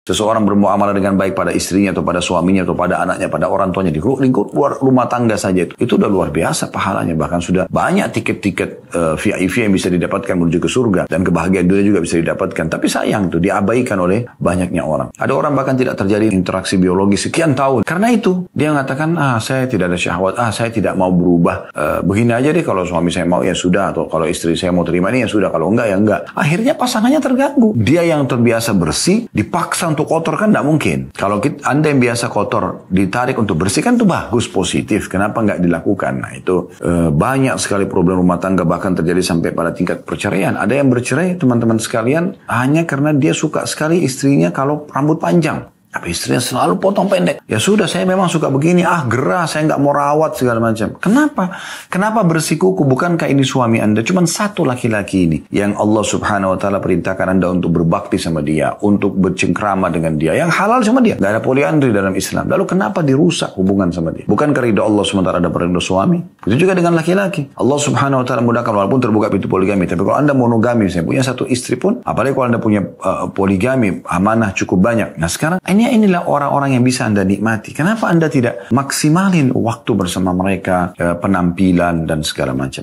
Seseorang bermuamalah dengan baik pada istrinya atau pada suaminya atau pada anaknya, pada orang tuanya di lingkup luar rumah tangga saja itu. Itu udah luar biasa pahalanya. Bahkan sudah banyak tiket-tiket uh, VIP yang bisa didapatkan menuju ke surga. Dan kebahagiaan dunia juga bisa didapatkan. Tapi sayang itu diabaikan oleh banyaknya orang. Ada orang bahkan tidak terjadi interaksi biologi sekian tahun. Karena itu dia mengatakan, ah saya tidak ada syahwat, ah saya tidak mau berubah. Uh, begini aja deh kalau suami saya mau ya sudah. Atau kalau istri saya mau terima ini ya sudah. Kalau enggak ya enggak. Akhirnya pasangannya terganggu. Dia yang terbiasa bersih dipaksa untuk kotor kan tidak mungkin. Kalau kita, Anda yang biasa kotor ditarik untuk bersih kan itu bagus positif. Kenapa nggak dilakukan? Nah itu e, banyak sekali problem rumah tangga bahkan terjadi sampai pada tingkat perceraian. Ada yang bercerai teman-teman sekalian hanya karena dia suka sekali istrinya kalau rambut panjang. Tapi istrinya selalu potong pendek. Ya sudah, saya memang suka begini. Ah, gerah, saya nggak mau rawat segala macam. Kenapa? Kenapa bersikuku? Bukankah ini suami Anda? Cuman satu laki-laki ini yang Allah Subhanahu Wa Taala perintahkan Anda untuk berbakti sama dia, untuk bercengkrama dengan dia, yang halal sama dia. Gak ada poliandri dalam Islam. Lalu kenapa dirusak hubungan sama dia? Bukan ridho Allah sementara ada ridho suami? Itu juga dengan laki-laki. Allah Subhanahu Wa Taala mudahkan walaupun terbuka pintu poligami. Tapi kalau Anda monogami, saya punya satu istri pun, apalagi kalau Anda punya uh, poligami, amanah cukup banyak. Nah sekarang hanya inilah orang-orang yang bisa Anda nikmati. Kenapa Anda tidak maksimalin waktu bersama mereka, eh, penampilan dan segala macam.